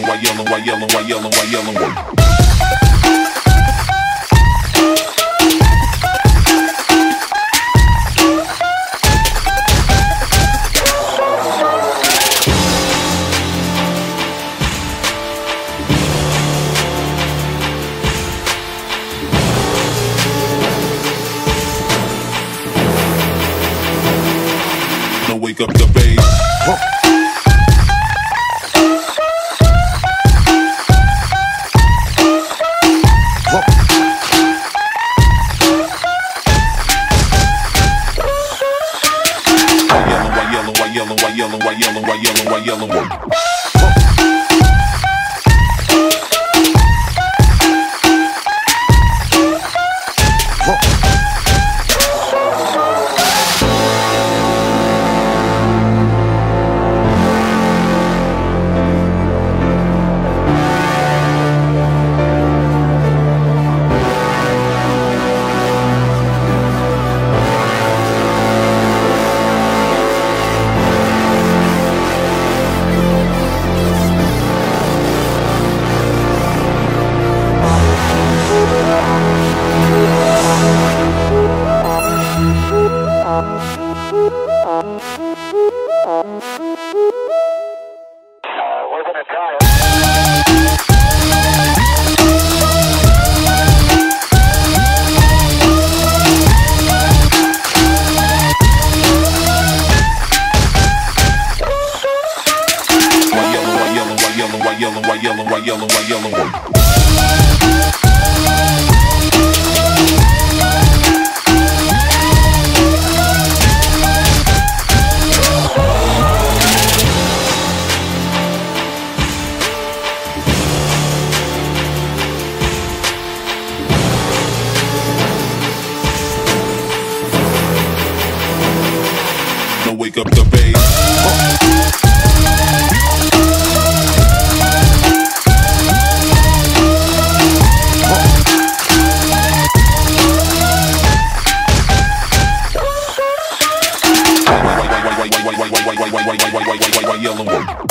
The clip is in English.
yelling, why yelling, why yelling, why yelling, why yelling, why Wake up the bass. yelling, why yelling, why yelling, why yelling, why yelling. yellow, white yellow, white yellow, white yellow, white yellow, white yellow. yellow one.